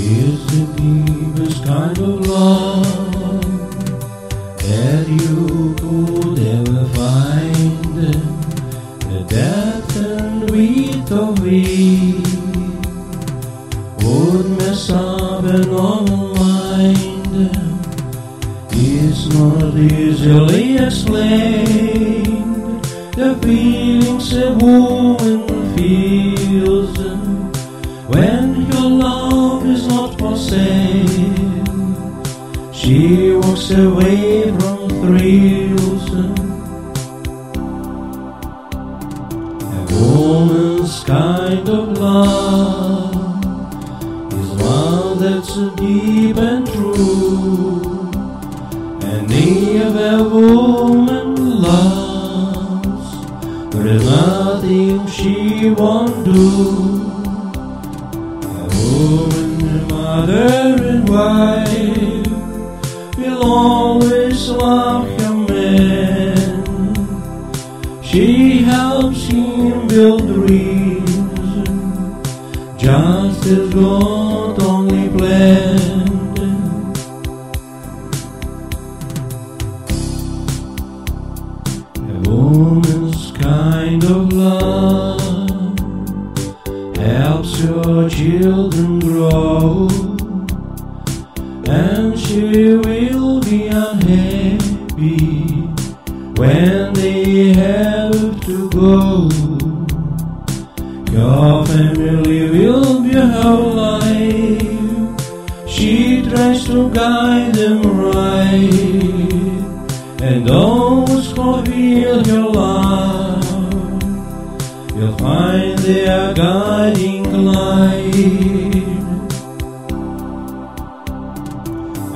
is the deepest kind of love that you could ever find. The depth and width of it would mess up an mind. It's not easily explained. The feelings a woman feels when your love is not. She walks away from thrills. A woman's kind of love is one that's deep and true. And if a woman loves, there's nothing she won't do. A woman, mother, and wife will always love her man. She helps him build dreams, just as God only planned. A woman's kind of love helps your children grow, and she will be unhappy when they have to go. Your family will be her life. She tries to guide them right and always fulfill your love. You'll find their guiding light.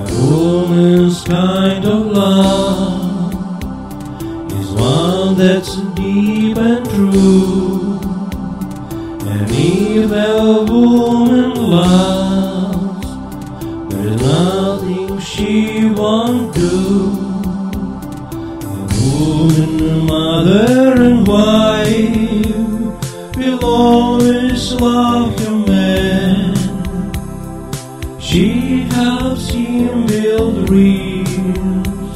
A woman's kind of love is one that's deep and true. And if woman loves, there's nothing she won't do. A woman, mother, always love your man. She helps him build dreams,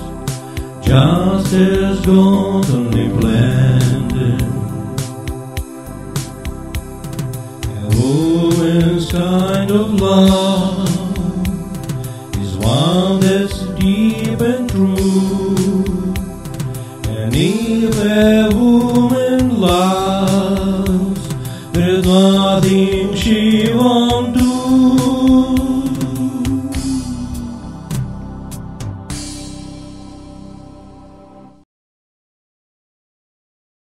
just as God only planned. A woman's kind of love is one that's deep and true. And if a nothing she won't do.